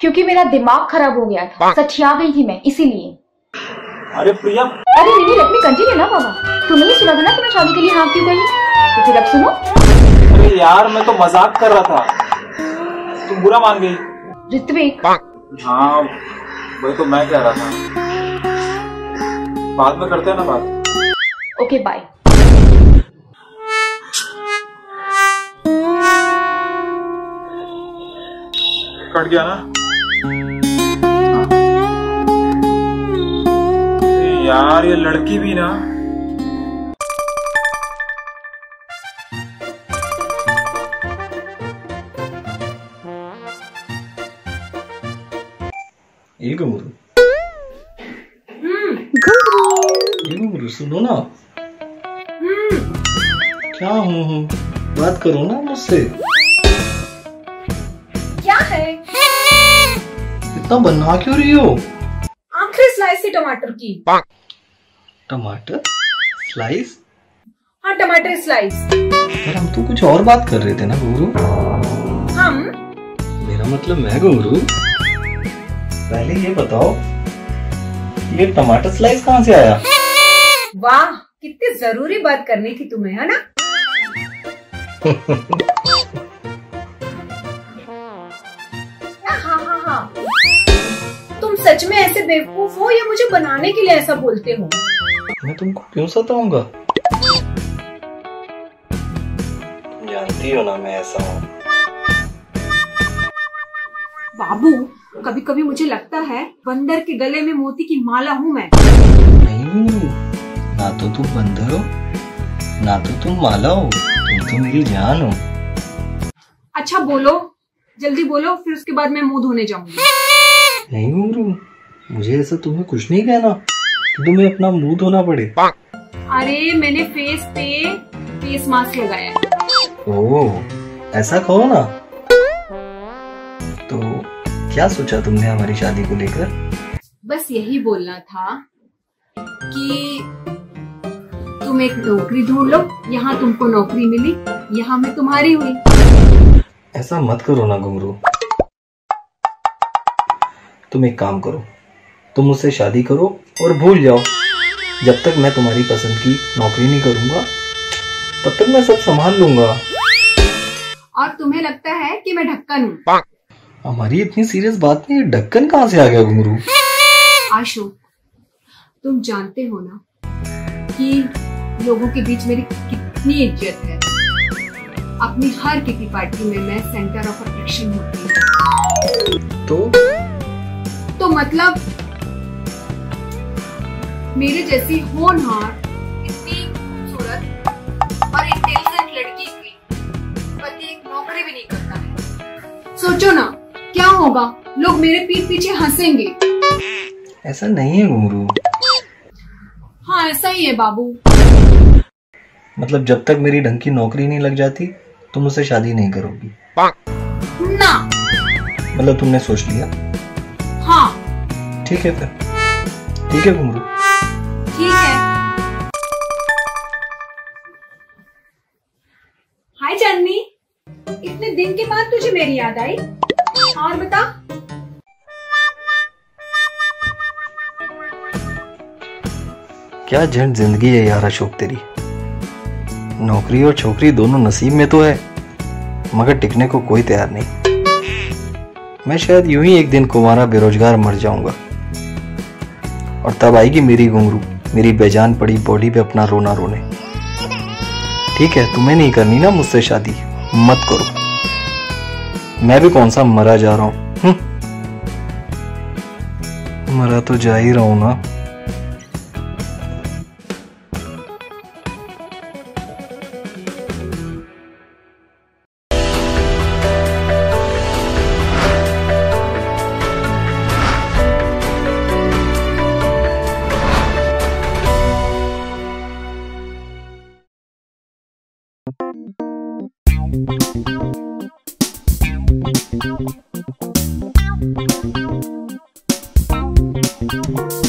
क्योंकि मेरा दिमाग खराब हो गया था। सठिया गई थी मैं इसीलिए। अरे प्रिया। अरे नहीं लेट मी कंटिन्यू ना बाबा। तुम्हें नहीं सुना था ना कि मैं शादी के लिए हाँ क्यों गई तो फिर अब सुनो। अरे यार मैं तो मज़ाक कर रहा था। तुम बुरा मान गई। ऋत्विक। हाँ वही तो मैं कह रहा था। बाद में करते हैं ना बात। ओके बाय कट गया ना? यार ये लड़की भी ना ये घुंघरू ये घुंघरू सुनो ना। क्या हूँ हूँ? बात करो ना मुझसे। क्या है? इतना बना क्यों रही हो? आखिरी स्लाइस थी टमाटर की। टमाटर? स्लाइस हाँ टमाटर स्लाइस पर हम तो कुछ और बात कर रहे थे ना घुंघरू हम? मेरा मतलब मैं घुंघरू पहले ये बताओ ये टमाटर स्लाइस कहाँ से आया? वाह कितनी ज़रूरी बात करनी थी तुम्हें है ना? हाँ हाँ हाँ। तुम सच में ऐसे बेवकूफ़ हो या मुझे बनाने के लिए ऐसा बोलते हो? मैं तुमको क्यों सताऊँगा? तुम जानती हो ना मैं ऐसा हूँ। बाबू कभी कभी मुझे लगता है बंदर के गले में मोती की माला हूँ मैं। नहीं ना तो तुम बंदर हो ना तो तुम माला हो तुम तो मेरी जान हो। अच्छा बोलो जल्दी बोलो फिर उसके बाद मैं मुँह धोने जाऊँगी। नहीं घुंघरू मुझे ऐसा तुम्हें कुछ नहीं कहना तुम्हें अपना मुँह धोना पड़े। अरे मैंने फेस पे फेस मास्क लगाया ओह ऐसा कहो ना। तो क्या सोचा तुमने हमारी शादी को लेकर? बस यही बोलना था कि तुम एक नौकरी ढूंढ लो यहाँ तुमको नौकरी मिली यहाँ मैं तुम्हारी हुई। ऐसा मत करो ना घुंघरू। तुम एक काम करो तुम मुझसे शादी करो और भूल जाओ। जब तक मैं तुम्हारी पसंद की नौकरी नहीं करूँगा तब तक मैं सब संभाल लूँगा। और तुम्हें लगता है कि मैं ढक्कन हूँ। हमारी इतनी सीरियस बात नहीं ढक्कन कहाँ से आ गया घुंघरू आशु तुम जानते हो ना कि लोगों के बीच मेरी कितनी इज़्ज़त है। अपनी हर किटी पार्टी में मैं सेंटर ऑफ़ अट्रैक्शन होती हूँ। तो? तो मतलब मेरे जैसी होनहार इतनी खूबसूरत और इंटेलिजेंट लड़की की पति एक नौकरी भी नहीं करता है। सोचो ना होगा। लोग मेरे पीठ पीछे हंसेंगे। ऐसा नहीं है घुंघरू हाँ ऐसा ही है बाबू। मतलब जब तक मेरी ढंग की नौकरी नहीं लग जाती तुम मुझसे शादी नहीं करोगी। ना। मतलब तुमने सोच लिया? हाँ। ठीक है फिर। ठीक है घुंघरू ठीक है। हाय चांदनी इतने दिन के बाद तुझे मेरी याद आई। और बता क्या झंड ज़िंदगी है यार अशोक तेरी? नौकरी और छोकरी दोनों नसीब में तो है, मगर टिकने को कोई तैयार नहीं। मैं शायद यूँ ही एक दिन कुमारा बेरोजगार मर जाऊँगा। और तब आएगी मेरी घुंघरू, मेरी बेजान पड़ी बॉडी पे अपना रोना रोने। ठीक है, तुम्हें नहीं करनी ना मुझसे शादी, मत करो। मैं भी कौन सा मरा जा रहा हूँ? हम्म। मरा तो जा ही रहा हूँ ना। thank you Música